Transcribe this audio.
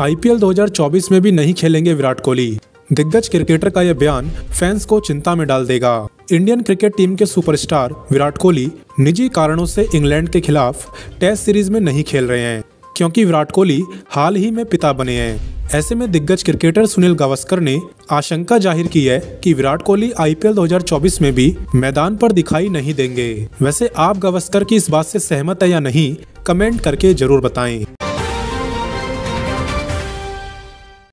IPL 2024 में भी नहीं खेलेंगे विराट कोहली। दिग्गज क्रिकेटर का यह बयान फैंस को चिंता में डाल देगा। इंडियन क्रिकेट टीम के सुपरस्टार विराट कोहली निजी कारणों से इंग्लैंड के खिलाफ टेस्ट सीरीज़ में नहीं खेल रहे हैं, क्योंकि विराट कोहली हाल ही में पिता बने हैं। ऐसे में दिग्गज क्रिकेटर सुनील गावस्कर ने आशंका ज़ाहिर की है कि विराट कोहली आईपीएल 2024 में भी मैदान पर दिखाई नहीं देंगे। वैसे आप गावस्कर की इस बात से सहमत है या नहीं, कमेंट करके ज़रूर बताएँ।